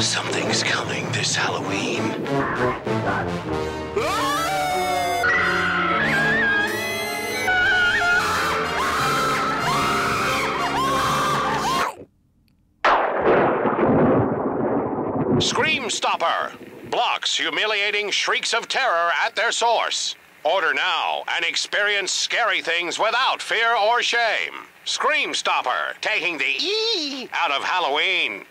Something's coming this Halloween. Scream Stopper blocks humiliating shrieks of terror at their source. Order now and experience scary things without fear or shame. Scream Stopper, taking the E out of Halloween.